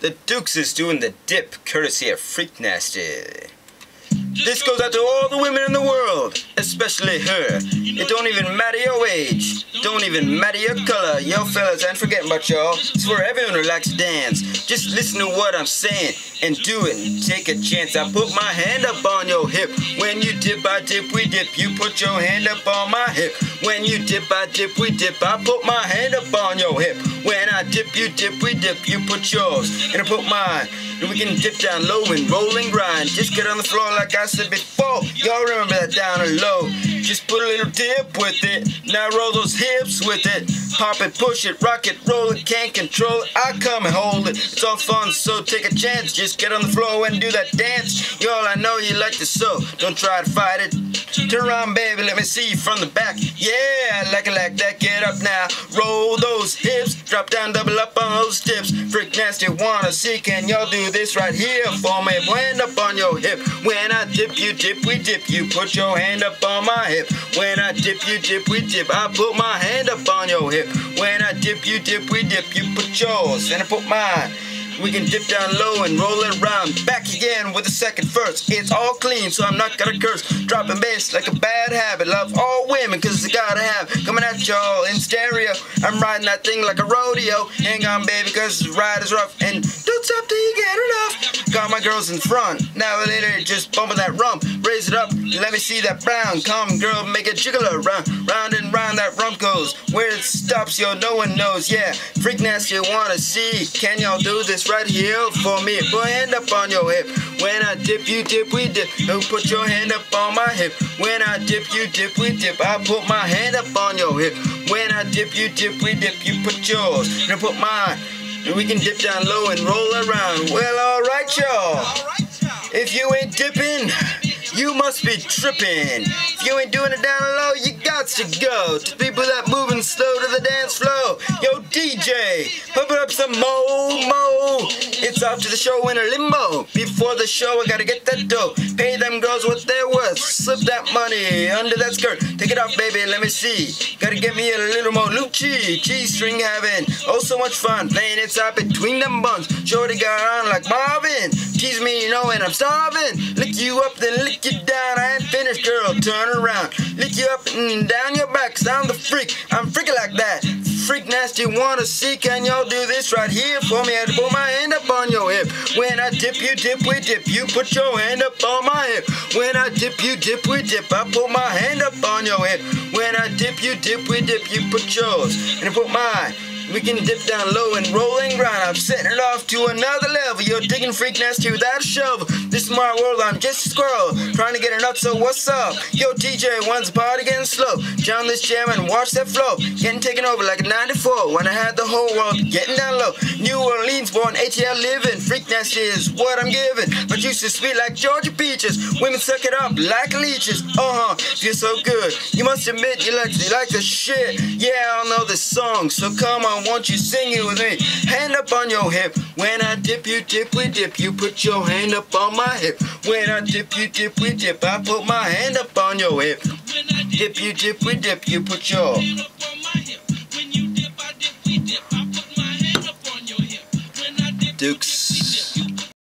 The Dukes is doing the dip courtesy of Freak Nasty. This goes out to all the women in the world, especially her. It don't even matter your age, don't even matter your color. Yo, fellas, I ain't forgetting about y'all. It's where everyone likes to dance. Just listen to what I'm saying and do it. Take a chance. I put my hand up on your hip. When you dip, I dip, we dip. You put your hand up on my hip. When you dip, I dip, we dip. I put my hand up on your hip. When I dip, you dip, we dip. You put yours and I put mine. And we can dip down low and roll and grind. Just get on the floor like I said before. Y'all remember that down and low. Just put a little dip with it. Now roll those hips with it. Pop it, push it, rock it, roll it, can't control it. I come and hold it. It's all fun, so take a chance. Just get on the floor and do that dance. Y'all, I know you like to so. Don't try to fight it. Turn around, baby, let me see you from the back. Yeah, like it like that. Get up now. Roll those hips. Drop down, double up on those dips. Freak nasty, wanna see. Can y'all do this right here for me? Wind up on your hip. When I dip, you dip, we dip. You put your hand up on my hip. When I dip, you dip, we dip. I put my hand up on your hip. When I dip, you dip, we dip. You put yours, and I put mine. We can dip down low and roll it around. Back again with the second verse. It's all clean, so I'm not gonna curse. Dropping bass like a bad habit. Love all women, cause I gotta have. Coming at y'all in stereo. I'm riding that thing like a rodeo. Hang on, baby, cause the ride is rough. And don't stop till you get enough. Got my girls in front. Now later, just bumping that rump. Raise it up, let me see that brown. Come, girl, make it jiggle around. Round and round goes. Where it stops, yo, no one knows. Yeah, freak nasty, wanna see. Can y'all do this right here for me? Put hand up on your hip. When I dip, you dip, we dip. Don't put your hand up on my hip. When I dip, you dip, we dip. I put my hand up on your hip. When I dip, you dip, we dip. You put yours, and I put mine. And we can dip down low and roll around. Well, alright, y'all. If you ain't dipping, must be tripping. If you ain't doing it down low, you got to go. To people that moving slow to the dance floor. Yo, DJ, pump it up some mo, mo. It's off to the show in a limbo. Before the show, I gotta get that dough. Pay them girls what they're worth. Slip that money under that skirt. Take it off, baby, let me see. Gotta get me a little more Lucci. G-string having oh so much fun. Playing it out between them buns. Shorty got on like Marvin. Tease me, you know, and I'm starving. Lick you up, then lick you down. I ain't finished, girl. Turn around. Lick you up and down your back. Cause I'm the freak. I'm freaking like that. Freak nasty, wanna see? Can y'all do this right here for me? I put my hand up on your hip. When I dip, you dip, we dip. You put your hand up on my hip. When I dip, you dip, we dip. I put my hand up on your hip. When I dip, you dip, we dip. You put yours and I put mine. We can dip down low and roll and grind. I'm setting it off to another level. You're digging freak nasty without a shovel. This is my world, I'm just a squirrel. Trying to get it up, so what's up? Yo, DJ, one's party getting slow? Jam this jam and watch that flow. Getting taken over like a 94 when I had the whole world getting down low. New Orleans born, ATL living. Freak nasty is what I'm giving. My juice is sweet like Georgia peaches. Women suck it up like leeches. Uh huh, feel so good. You must admit you like, you like the shit. Yeah, I know this song, so come on won't you sing it with me? Hand up on your hip. When I dip, you dip, we dip. You put your hand up on my hip. When I dip, you dip, we dip. I put my hand up on your hip. Dip, you dip, we dip. You put your.